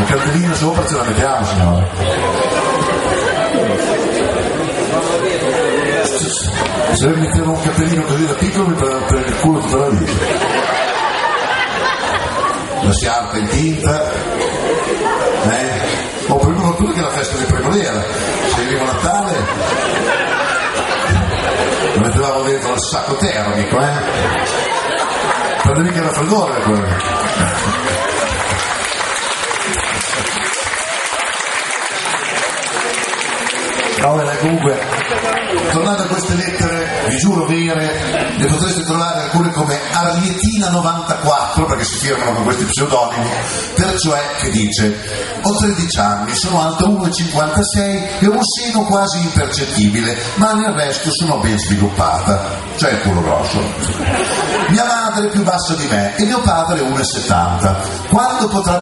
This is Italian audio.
Un cartellino sopra ce la mettiamo, signore. Se mi mettevo un cartellino così da piccolo mi prende prende il culo tutta la vita. La sciarpa in tinta, eh? Ho prima fortuna che è la festa di primavera, se arriva Natale lo mettevamo dentro il sacco termico, eh? Per mica il raffreddore quello. Bene, comunque, tornando a queste lettere, vi giuro vere, ne potreste trovare alcune come Arlietina94, perché si firmano con questi pseudonimi, per cioè che dice, ho 13 anni, sono alto 1,56 e ho un seno quasi impercettibile, ma nel resto sono ben sviluppata, cioè il culo grosso. Mia madre è più bassa di me e mio padre è 1,70. Quando potrà